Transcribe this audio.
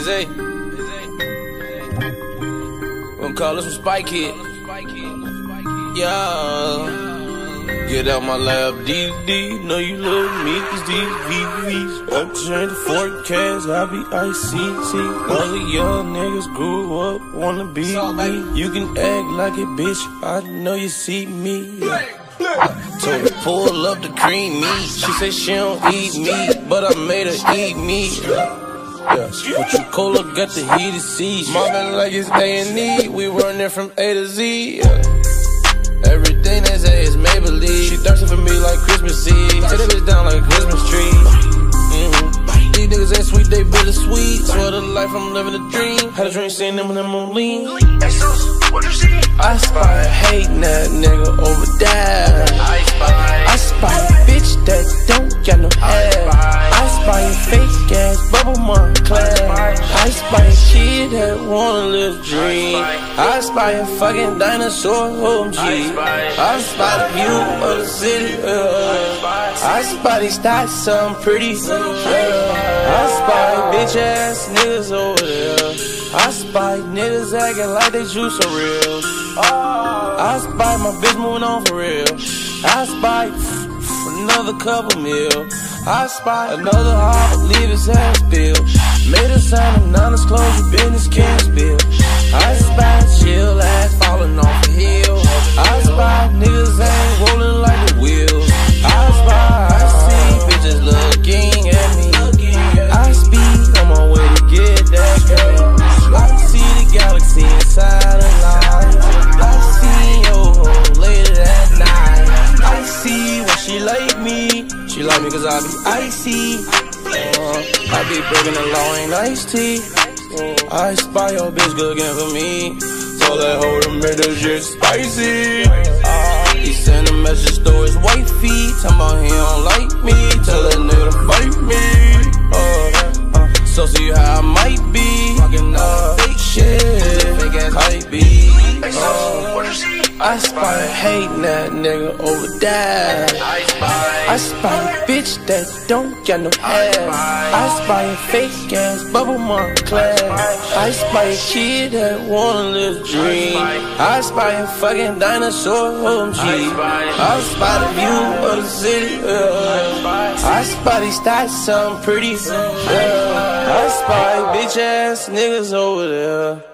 Is it? Gonna call this one SpyKid. Yeah. Get out my lab, DD. Know you love me, cause these VVs. Up to forecast, I be ICC. All the young niggas grew up, wanna be me. You can act like a bitch, I know you see me. Told her pull up the cream meat. She said she don't eat meat, but I made her eat meat. Yeah, but you cola got the heated seats. Marvin like it's A and E. We run there from A to Z. Yeah. Everything they say is Maybelline. She thirsty for me like Christmas Eve. Take that bitch down like a Christmas tree. Mm-hmm. These niggas ain't sweet, they bittersweet. Swear to life, I'm living a dream. Had a dream seeing them when I'm on lean. I spy hating fake ass bubble Moncler. I spy a kid that wanna live dream. I spy a fucking dinosaur OMG. I spy the view of the city. Uh. I spy these thoughts, something pretty. Uh. I spy bitch ass niggas over there. I spy niggas acting like they juice so real. I spy my bitch moving on for real. I spy another couple mil. I spy another hard, leave his ass bill. Made a sign of non-disclosure, business can't spill. Cause I be icy. Uh, I be breaking the law, ain't iced tea. I spy your bitch cooking for me. Told that hoe to make that shit spicy. Uh, he sent a message to his wifey. Talking about he don't like me. Tell that nigga to fight me. Uh, uh, so see how I spy hating that nigga over there. I spy a bitch that don't got no hair. I spy a fake ass bubble Moncler. I spy a kid that wanna live dream. I spy a fucking dinosaur OMG. I spy the view of the city. Yeah. I spy these thoughts, something pretty. Yeah. I spy bitch ass niggas over there.